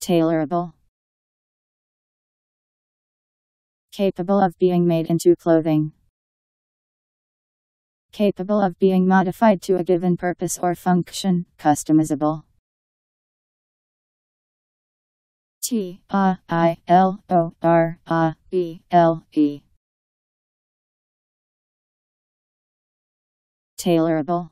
Tailorable. Capable of being made into clothing. Capable of being modified to a given purpose or function, customizable. T A I L O R A B L E. Tailorable.